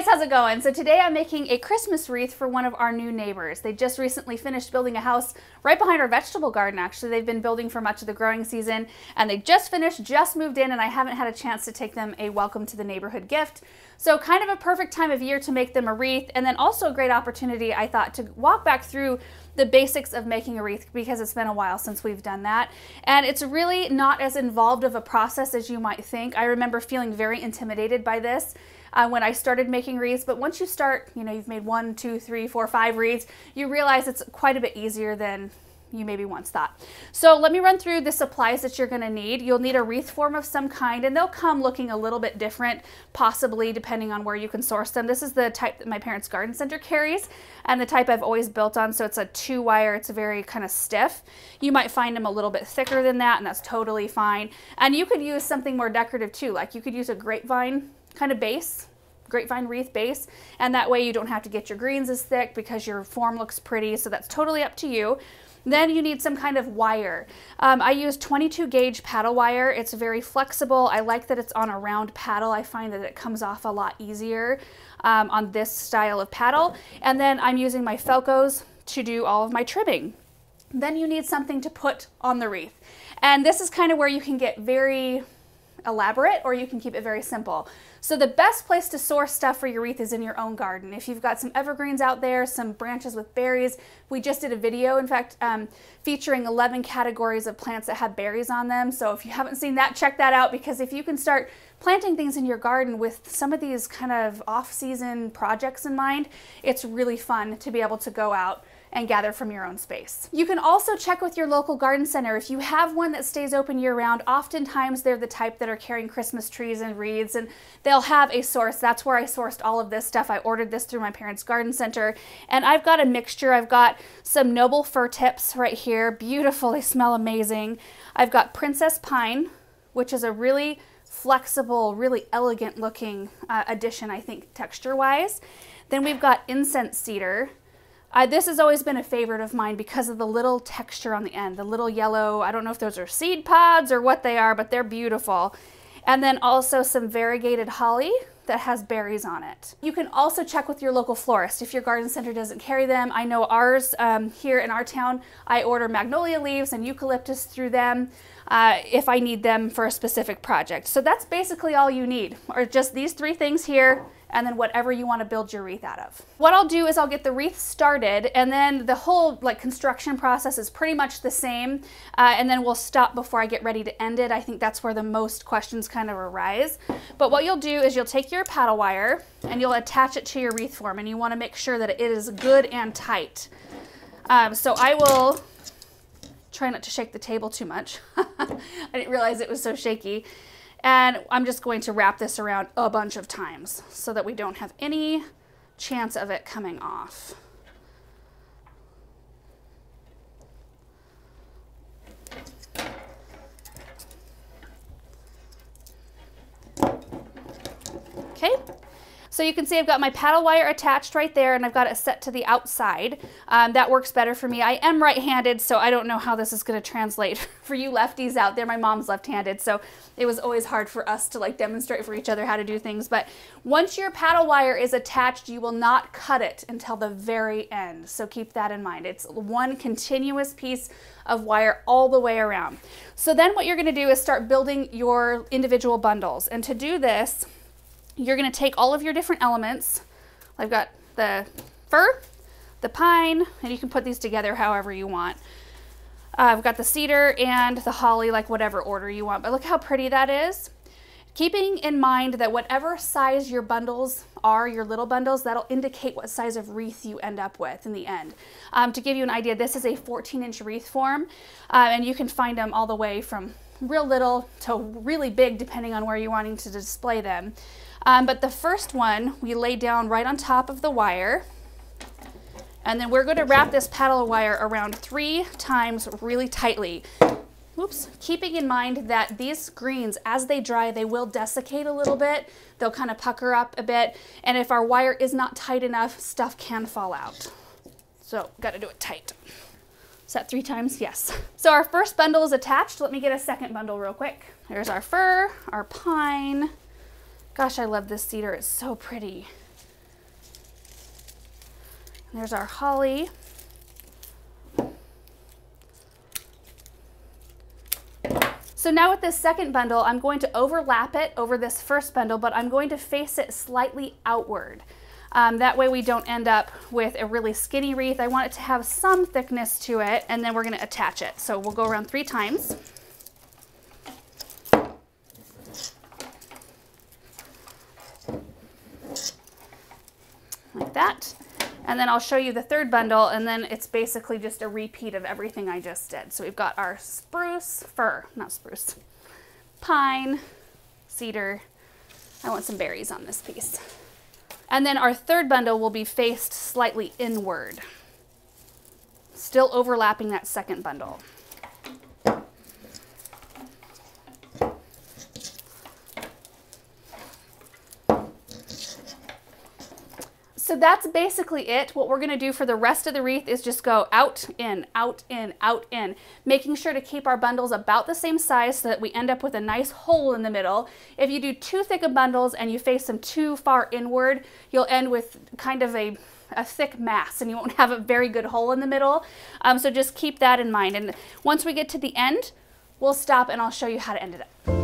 guys, how's it going? So today I'm making a Christmas wreath for one of our new neighbors. They just recently finished building a house right behind our vegetable garden actually. They've been building for much of the growing season and they just finished, just moved in and I haven't had a chance to take them a welcome to the neighborhood gift. So kind of a perfect time of year to make them a wreath and then also a great opportunity I thought to walk back through the basics of making a wreath because it's been a while since we've done that. And it's really not as involved of a process as you might think. I remember feeling very intimidated by this uh, when I started making wreaths. But once you start, you know, you've made one, two, three, four, five wreaths, you realize it's quite a bit easier than you maybe once thought. So let me run through the supplies that you're going to need. You'll need a wreath form of some kind and they'll come looking a little bit different possibly depending on where you can source them. This is the type that my parents garden center carries and the type I've always built on so it's a two wire it's very kind of stiff. You might find them a little bit thicker than that and that's totally fine. And you could use something more decorative too like you could use a grapevine kind of base grapevine wreath base and that way you don't have to get your greens as thick because your form looks pretty so that's totally up to you. Then you need some kind of wire. Um, I use 22 gauge paddle wire. It's very flexible. I like that it's on a round paddle. I find that it comes off a lot easier um, on this style of paddle. And then I'm using my Felcos to do all of my trimming. Then you need something to put on the wreath. And this is kind of where you can get very elaborate or you can keep it very simple. So the best place to source stuff for your wreath is in your own garden. If you've got some evergreens out there, some branches with berries, we just did a video, in fact, um, featuring 11 categories of plants that have berries on them. So if you haven't seen that, check that out because if you can start planting things in your garden with some of these kind of off-season projects in mind, it's really fun to be able to go out and gather from your own space. You can also check with your local garden center. If you have one that stays open year round, oftentimes they're the type that are carrying Christmas trees and wreaths and they'll have a source. That's where I sourced all of this stuff. I ordered this through my parents' garden center and I've got a mixture. I've got some noble fir tips right here. Beautiful, they smell amazing. I've got princess pine, which is a really flexible, really elegant looking uh, addition, I think, texture wise. Then we've got incense cedar, uh, this has always been a favorite of mine because of the little texture on the end, the little yellow, I don't know if those are seed pods or what they are, but they're beautiful. And then also some variegated holly that has berries on it. You can also check with your local florist if your garden center doesn't carry them. I know ours um, here in our town, I order magnolia leaves and eucalyptus through them uh, if I need them for a specific project. So that's basically all you need, or just these three things here and then whatever you want to build your wreath out of. What I'll do is I'll get the wreath started and then the whole like construction process is pretty much the same uh, and then we'll stop before I get ready to end it. I think that's where the most questions kind of arise. But what you'll do is you'll take your paddle wire and you'll attach it to your wreath form and you want to make sure that it is good and tight. Um, so I will try not to shake the table too much. I didn't realize it was so shaky. And I'm just going to wrap this around a bunch of times so that we don't have any chance of it coming off. Okay, so you can see I've got my paddle wire attached right there and I've got it set to the outside. Um, that works better for me. I am right-handed, so I don't know how this is gonna translate for you lefties out there. My mom's left-handed, so it was always hard for us to like demonstrate for each other how to do things. But once your paddle wire is attached, you will not cut it until the very end. So keep that in mind. It's one continuous piece of wire all the way around. So then what you're gonna do is start building your individual bundles. And to do this, you're going to take all of your different elements. I've got the fir, the pine, and you can put these together however you want. Uh, I've got the cedar and the holly, like whatever order you want, but look how pretty that is. Keeping in mind that whatever size your bundles are, your little bundles, that'll indicate what size of wreath you end up with in the end. Um, to give you an idea, this is a 14 inch wreath form, uh, and you can find them all the way from real little to really big depending on where you're wanting to display them. Um, but the first one we lay down right on top of the wire. And then we're going to wrap this paddle of wire around three times really tightly. Oops, keeping in mind that these greens, as they dry, they will desiccate a little bit. They'll kind of pucker up a bit. And if our wire is not tight enough, stuff can fall out. So got to do it tight. Is that three times? Yes. So our first bundle is attached. Let me get a second bundle real quick. There's our fir, our pine, Gosh, I love this cedar. It's so pretty. There's our holly. So now with this second bundle, I'm going to overlap it over this first bundle, but I'm going to face it slightly outward. Um, that way we don't end up with a really skinny wreath. I want it to have some thickness to it, and then we're gonna attach it. So we'll go around three times. Like that. And then I'll show you the third bundle, and then it's basically just a repeat of everything I just did. So we've got our spruce, fir, not spruce, pine, cedar. I want some berries on this piece. And then our third bundle will be faced slightly inward, still overlapping that second bundle. So that's basically it. What we're gonna do for the rest of the wreath is just go out, in, out, in, out, in, making sure to keep our bundles about the same size so that we end up with a nice hole in the middle. If you do too thick of bundles and you face them too far inward, you'll end with kind of a a thick mass and you won't have a very good hole in the middle. Um, so just keep that in mind. And once we get to the end, we'll stop and I'll show you how to end it up.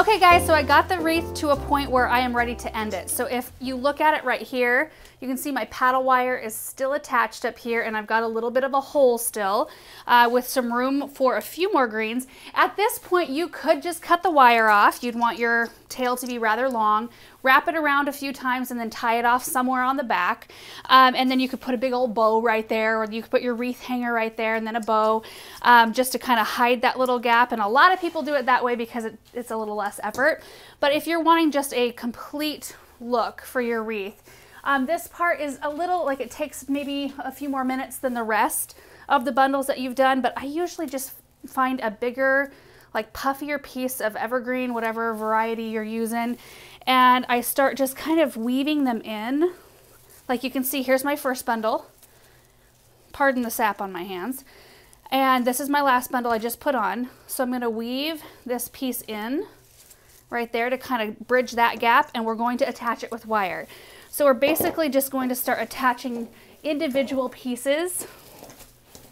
Okay guys, so I got the wreath to a point where I am ready to end it. So if you look at it right here, you can see my paddle wire is still attached up here and I've got a little bit of a hole still uh, with some room for a few more greens. At this point, you could just cut the wire off. You'd want your tail to be rather long, wrap it around a few times and then tie it off somewhere on the back. Um, and then you could put a big old bow right there or you could put your wreath hanger right there and then a bow um, just to kind of hide that little gap. And a lot of people do it that way because it, it's a little less effort. But if you're wanting just a complete look for your wreath, um, this part is a little, like it takes maybe a few more minutes than the rest of the bundles that you've done, but I usually just find a bigger, like puffier piece of evergreen, whatever variety you're using, and I start just kind of weaving them in. Like you can see, here's my first bundle. Pardon the sap on my hands. And this is my last bundle I just put on. So I'm gonna weave this piece in right there to kind of bridge that gap and we're going to attach it with wire. So we're basically just going to start attaching individual pieces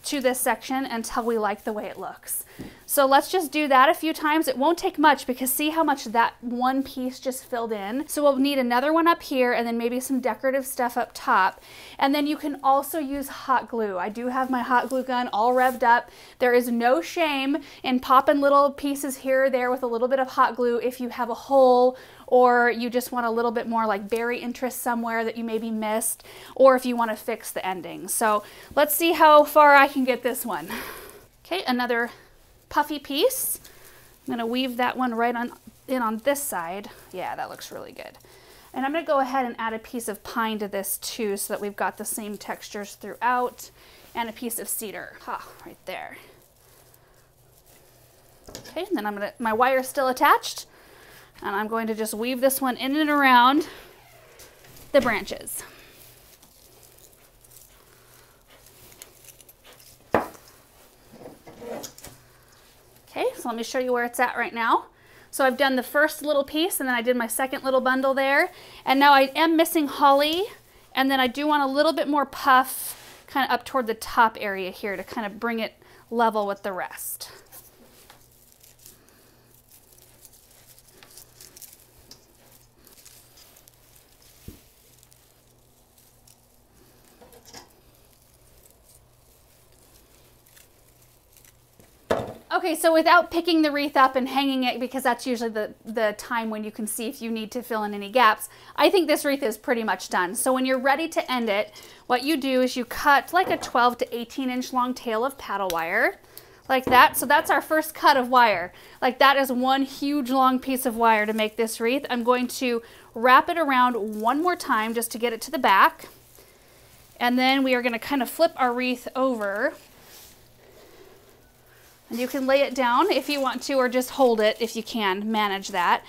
to this section until we like the way it looks. So let's just do that a few times. It won't take much because see how much that one piece just filled in. So we'll need another one up here and then maybe some decorative stuff up top. And then you can also use hot glue. I do have my hot glue gun all revved up. There is no shame in popping little pieces here or there with a little bit of hot glue if you have a hole or you just want a little bit more like berry interest somewhere that you maybe missed, or if you want to fix the ending. So let's see how far I can get this one. Okay, another puffy piece. I'm gonna weave that one right on in on this side. Yeah, that looks really good. And I'm gonna go ahead and add a piece of pine to this too so that we've got the same textures throughout and a piece of cedar. Ha, right there. Okay, and then I'm gonna, my wire is still attached. And I'm going to just weave this one in and around the branches. Okay, so let me show you where it's at right now. So I've done the first little piece and then I did my second little bundle there. And now I am missing holly and then I do want a little bit more puff kind of up toward the top area here to kind of bring it level with the rest. Okay, so without picking the wreath up and hanging it, because that's usually the, the time when you can see if you need to fill in any gaps, I think this wreath is pretty much done. So when you're ready to end it, what you do is you cut like a 12 to 18 inch long tail of paddle wire, like that. So that's our first cut of wire. Like that is one huge long piece of wire to make this wreath. I'm going to wrap it around one more time just to get it to the back. And then we are going to kind of flip our wreath over. And you can lay it down if you want to, or just hold it if you can, manage that.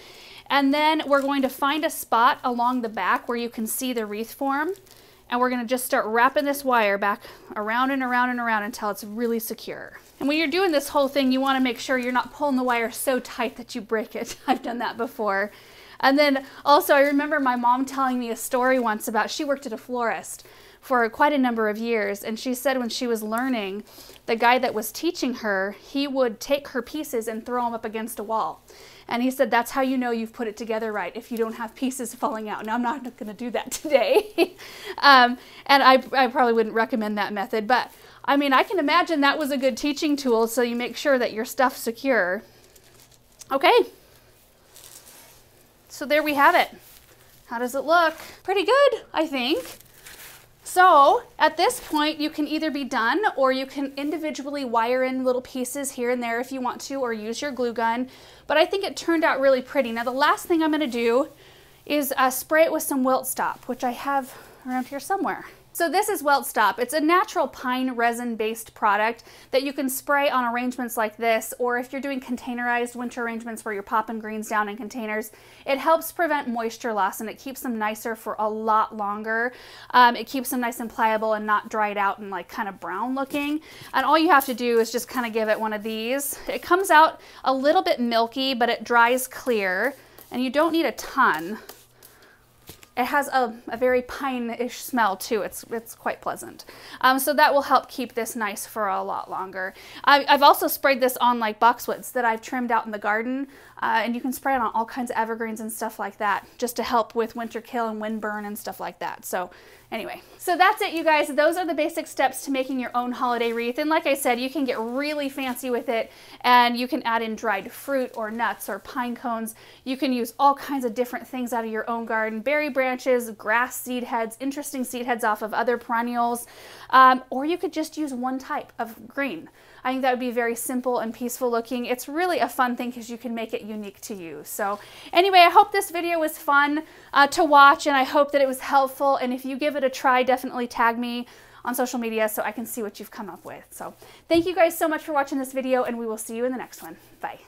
And then we're going to find a spot along the back where you can see the wreath form. And we're gonna just start wrapping this wire back around and around and around until it's really secure. And when you're doing this whole thing, you wanna make sure you're not pulling the wire so tight that you break it. I've done that before. And then also I remember my mom telling me a story once about, she worked at a florist for quite a number of years. And she said when she was learning, the guy that was teaching her, he would take her pieces and throw them up against a wall. And he said, that's how you know you've put it together right, if you don't have pieces falling out. Now, I'm not going to do that today. um, and I, I probably wouldn't recommend that method. But I mean, I can imagine that was a good teaching tool so you make sure that your stuff's secure. Okay. So there we have it. How does it look? Pretty good, I think. So at this point, you can either be done or you can individually wire in little pieces here and there if you want to, or use your glue gun. But I think it turned out really pretty. Now the last thing I'm gonna do is uh, spray it with some Wilt Stop, which I have around here somewhere. So this is Wilt Stop. It's a natural pine resin based product that you can spray on arrangements like this or if you're doing containerized winter arrangements where you're popping greens down in containers. It helps prevent moisture loss and it keeps them nicer for a lot longer. Um, it keeps them nice and pliable and not dried out and like kind of brown looking. And all you have to do is just kind of give it one of these. It comes out a little bit milky but it dries clear and you don't need a ton. It has a, a very pine-ish smell too. It's, it's quite pleasant. Um, so that will help keep this nice for a lot longer. I, have also sprayed this on like boxwoods that I've trimmed out in the garden. Uh, and you can spray it on all kinds of evergreens and stuff like that just to help with winter kill and wind burn and stuff like that. So anyway, so that's it you guys. Those are the basic steps to making your own holiday wreath. And like I said, you can get really fancy with it and you can add in dried fruit or nuts or pine cones. You can use all kinds of different things out of your own garden, berry branches, grass seed heads, interesting seed heads off of other perennials, um, or you could just use one type of green. I think that would be very simple and peaceful looking. It's really a fun thing because you can make it unique to you. So anyway, I hope this video was fun uh, to watch and I hope that it was helpful. And if you give it a try, definitely tag me on social media so I can see what you've come up with. So thank you guys so much for watching this video and we will see you in the next one. Bye.